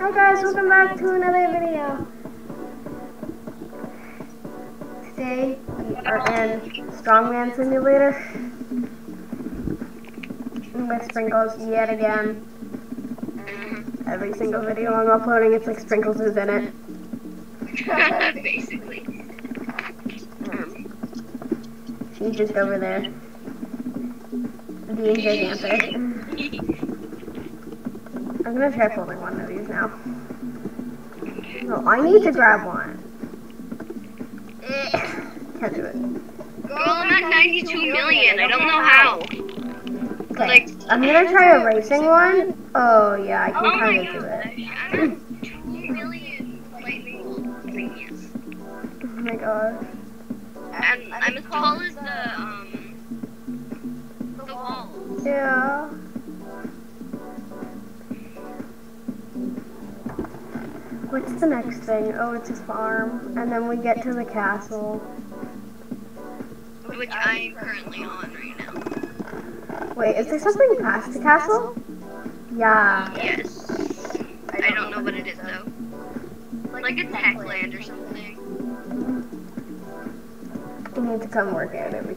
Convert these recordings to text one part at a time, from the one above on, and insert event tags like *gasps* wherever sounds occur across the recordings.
Hi guys, welcome back to another video. Today we are in Strongman Simulator with Sprinkles yet again. Mm-hmm. Every single video I'm uploading, it's like Sprinkles is in it. *laughs* Basically. Um, She's just over there, being gigantic. *laughs* I'm gonna try pulling one of these now. No, I need to grab one. Can't do it. Girl, I'm at 92 million. I don't know how. Okay, I'm gonna try a racing one. Oh yeah, I Oh can kind of do it. I'm at 2 million lightning radius. Oh my god. And I'm as tall as What's the next thing? Oh, it's his farm. And then we get to the castle. Which I'm currently on right now. Wait, is there something past the castle? Yeah. Yes. I don't know what it is though. Like a tech land or something. We need to come work out over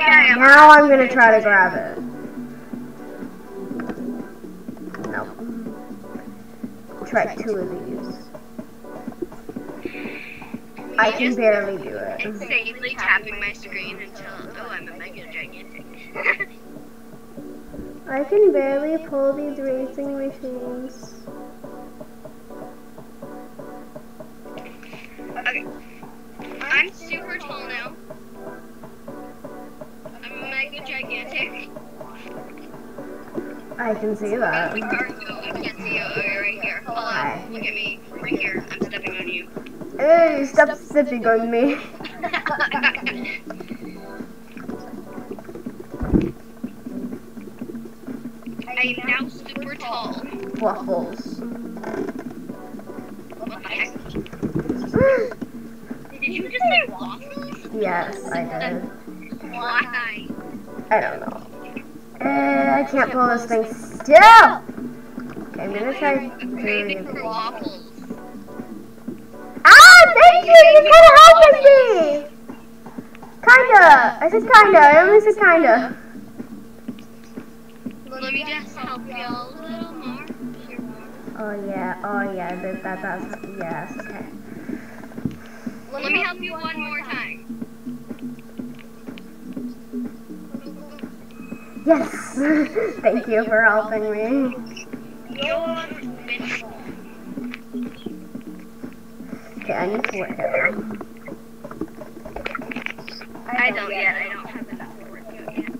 Now I'm gonna try to grab it. Nope. Try two of these. I can barely do it. Insanely tapping my screen until, oh, I'm a mega gigantic. *laughs* I can barely pull these racing machines. Okay. I'm super tall now. Gigantic. I can see that. we are you. I can't see you. Oh, you're right here. Hi. Hello. Look at me. Right here. I'm stepping on you. Hey, stop sipping on me. *laughs* I am now super tall. Waffles. What the heck? *gasps* Did you just say waffles? Yes, I did. Why? I don't know. Uh, I can't pull this thing still. Okay, I'm gonna try. Ah, thank you. You kind of helping me. Kinda. I said kinda. I only said kinda. Let me just help you a little more. Oh yeah. Oh yeah. That that that's yes. Okay. Let me help you one more time. Yes. thank you for helping me. Okay, I need to work out. I don't yet. I don't have enough to work out yet.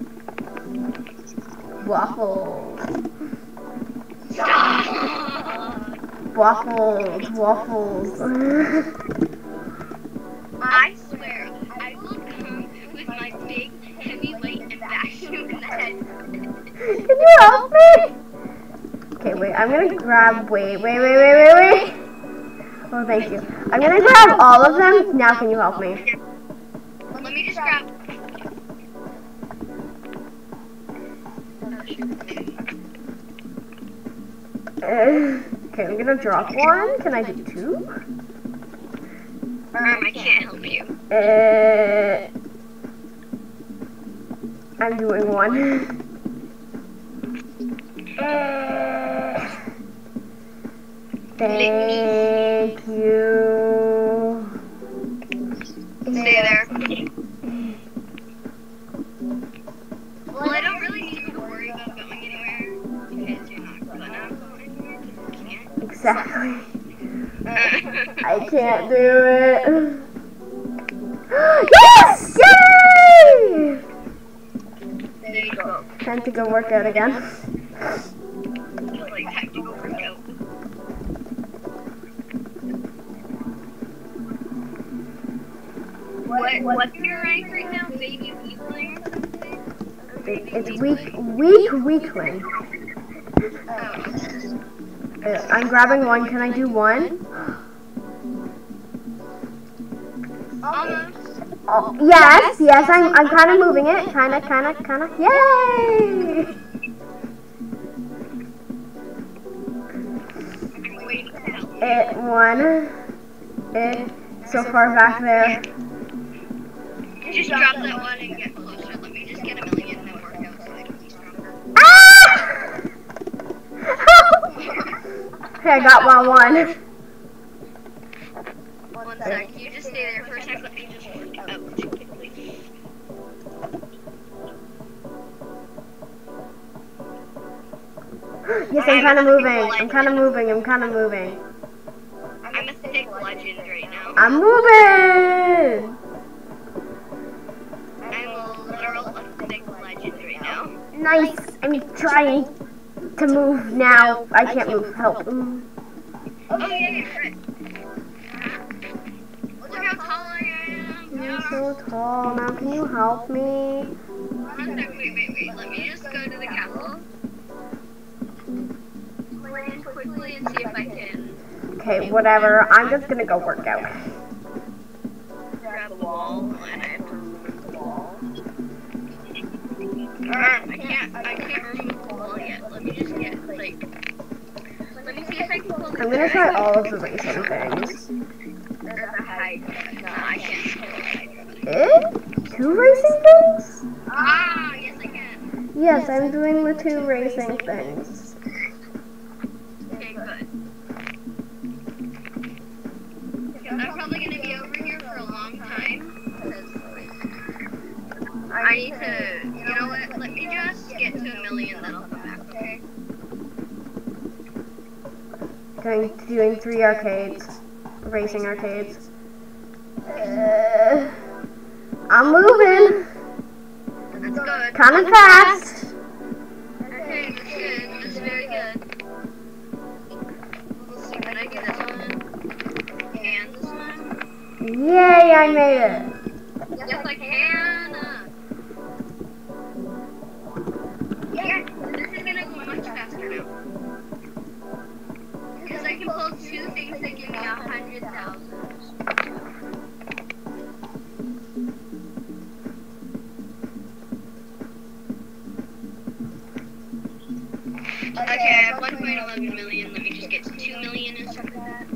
Waffles. Stop. Waffles. Waffles. I help me? Okay, wait. I'm gonna grab. Wait, wait, wait, wait, wait, wait. Oh, thank you. I'm gonna grab all of them. Now, can you help me? Let me just grab. Okay, I'm gonna drop one. Can I do two? Um, I can't help you. Uh, I'm doing one. Thank you. Stay there. Well, I don't really need to worry about going anywhere because *laughs* you're not gonna go anywhere. Exactly. can't. I can't do it. *gasps* yes! Yay! There you go. Time to go work out again. What, what's your rank right now? Baby weakling or something? It, it's weak, weak, weakling. Oh. Uh, I'm grabbing one. Can I do one? Almost. Oh, yes, yes, I'm, I'm kind of moving it. Kind of, kind of, kind of. Yay! It won. It so far back there. Just drop that one and get closer. Let me just get a million and then work out so I can be stronger. Ah! *laughs* okay, I got one one. One sec. You just stay there for a sec. Let me just work out. *gasps* Yes, I'm kind of moving. I'm kind of moving. I'm kind of moving. I'm moving. I'm a literal thick legend right now. Nice. I'm trying to move now. I can't move. Help. Oh yeah, right. Look how tall I am. You're so tall. Now, can you help me? Wait, wait, wait. Let me just go to the castle. Land quickly and see if I can Okay, whatever. I'm just gonna go work out. I can't, I can't remove the wall yet. Let me just get, like, let me see if I can pull the I'm gonna try all of the racing things. Or the hydra. No, I can't pull the hydra. Eh? Two racing things? Ah, yes I can. Yes, I'm doing the two racing things. Doing doing three arcades, racing arcades. Uh, I'm moving, That's good. kind of fast. Okay, that's good. That's very good. Let's see, I do this one? And this one? Yay! I made it. 700 million, but just get to 2 million and stuff like that.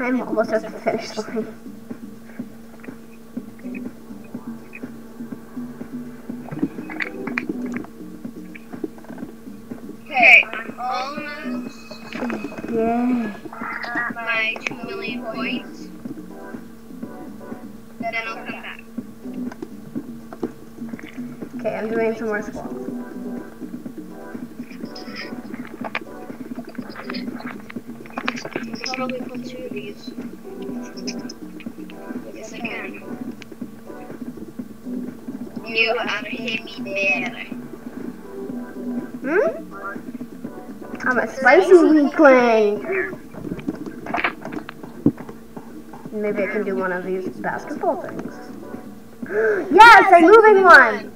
I'm almost at the finish line. I'm doing some more squats. I'll probably pull two of these. Yes, I can. You are a heavy bear. Hmm? I'm a spicy weakling. Maybe I can do one of these basketball things. *gasps* Yes, I'm moving one.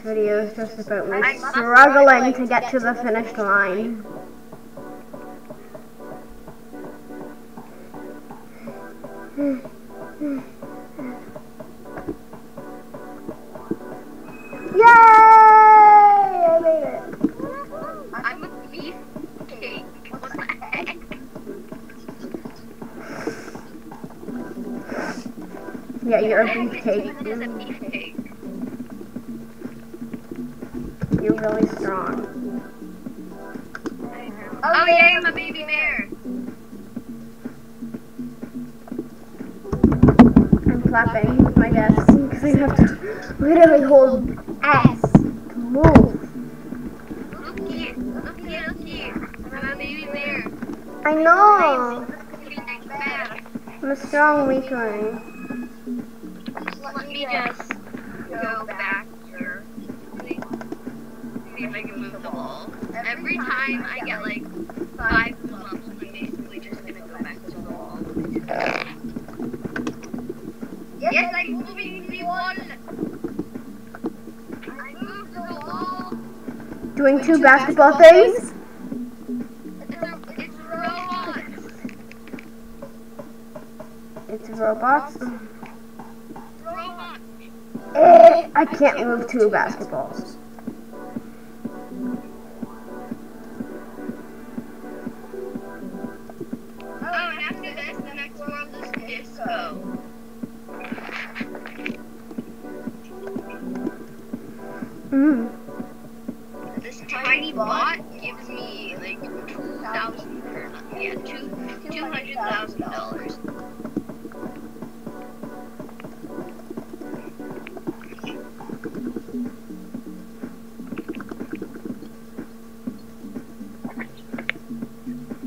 This video is just about me struggling to get to the finish line. Oh yay, I'm a baby mare. I'm clapping with my desk because I have to literally hold S to move. A baby bear. I know. I'm a strong weakling. Let me just go back here. See see if I can move the wall. Every time I get like five I'm basically just gonna go back to the wall. Yes, I'm moving the wall. I moved the wall. Doing two basketball things. It's, robots. It's robots. Robots. Eh, I can't move two basketballs. Mm. This tiny bot gives me like two thousand, or yeah, two two hundred thousand dollars.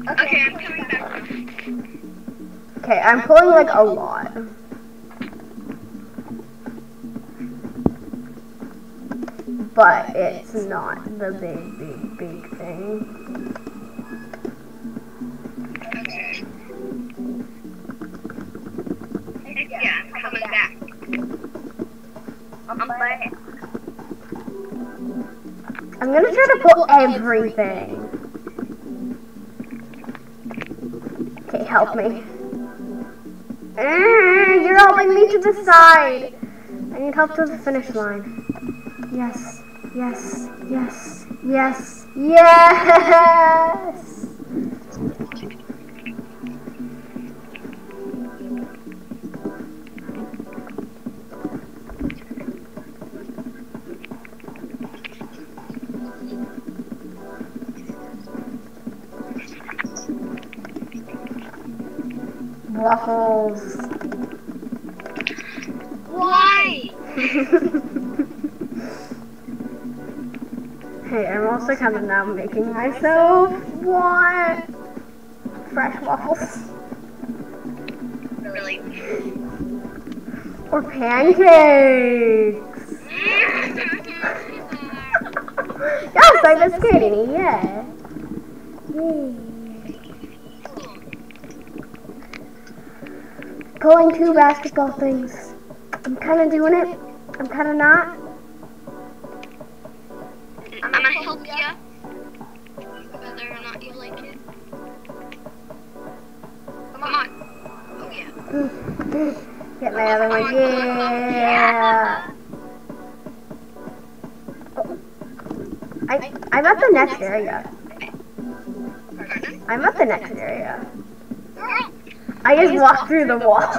Okay, I'm coming back. Okay, I'm pulling like a lot. But it's not the big, big, big thing. I'm gonna try to pull everything. Okay, help me. Eh, You're helping me to the side. I need help to the finish line. Yes, yes, yes, yes, yes. Waffles. I'm also kind of now making myself want fresh waffles Really? or pancakes. yes, I'm a skating. Yeah. Yay. Pulling two basketball things. I'm kind of doing it. I'm kind of not. I, I'm at the next area. I'm at the next area. I just walked through the wall. *laughs*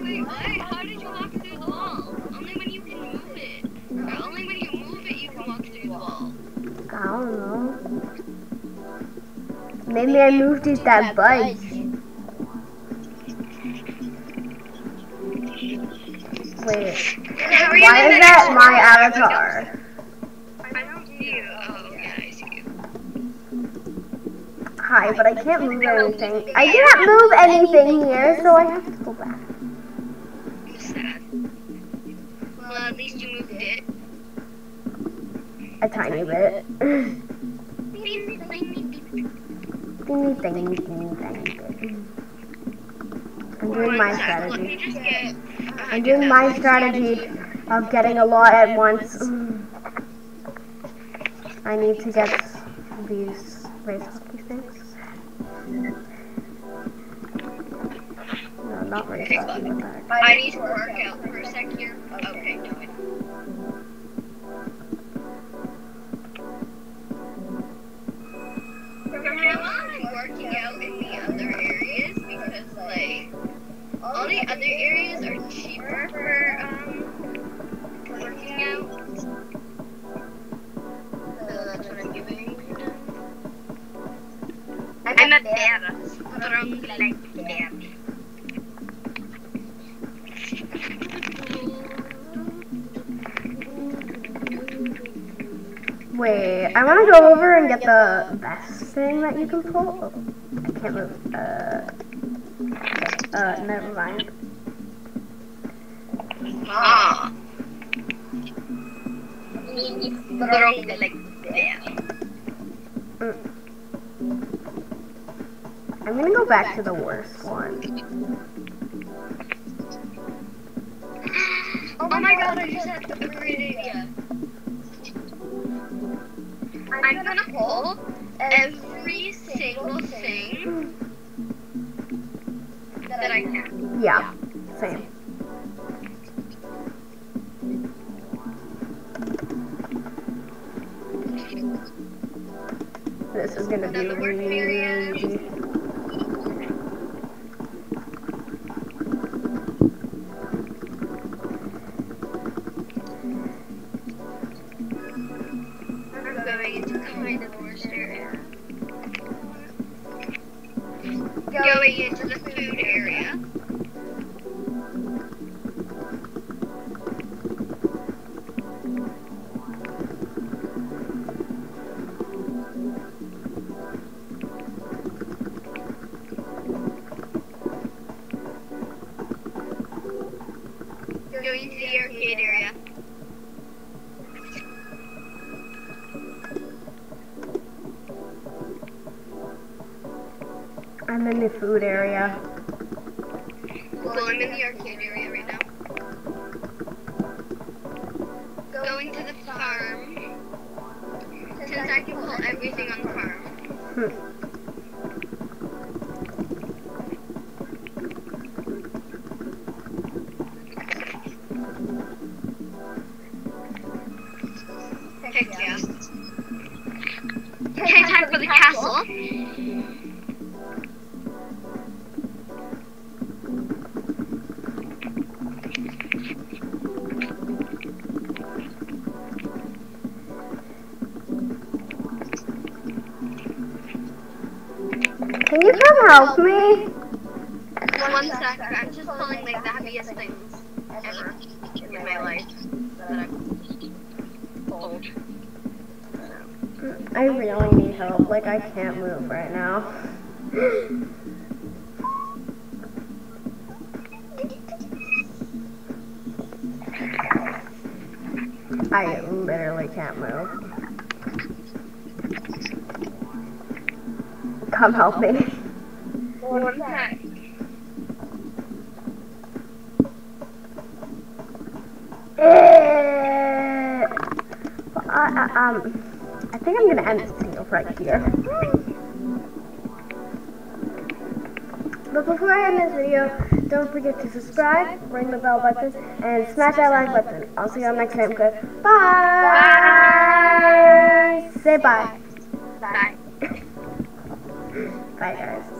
Wait, what? How did you walk through the wall? Only when you can move it. Or only when you move it you can walk through the wall. I don't know. Maybe I moved it that budge. Wait, How are you why is that my avatar? I don't see you. Oh, yeah, I see you. Hi, but I can't move anything. I can't move anything here, so I have to go back. Well, at least you moved it. A tiny bit. Teeny tiny, tiny bit. *laughs* I'm doing my One Let me strategy. I'm doing my strategy of getting a lot at once. I need to get these race hockey things. No, not race hockey. I need to work out for a sec here. Oh, okay, do it. From now I'm working out in the other areas because, like, all the other areas are cheaper for um working out. So that's what I'm doing. I'm a bear, strong like bear. Wait, I want to go over and get the best thing that you can pull. Oh, I can't move. Uh, uh, never mind. Ah. Literally like there. I'm gonna go back to the worst one. Oh my god, I just had a great idea. I'm gonna pull every single thing that I can. Yeah, same. This is gonna be Then the working really easy. Going into the food area. Food area. Well, I'm in the arcade area right now. Going to the farm. Since I can pull everything on the farm. Hmm. Can you come help me? One sec, I'm just pulling like the heaviest things ever in my life that I've pulled. I really need help. Like I can't move right now. I literally can't move. Come help me. I, I, um, I think I'm gonna end this video right here. But before I end this video, don't forget to subscribe, ring the bell button, and smash that like button. I'll see you all next time. Say bye. Bye. Bye, guys.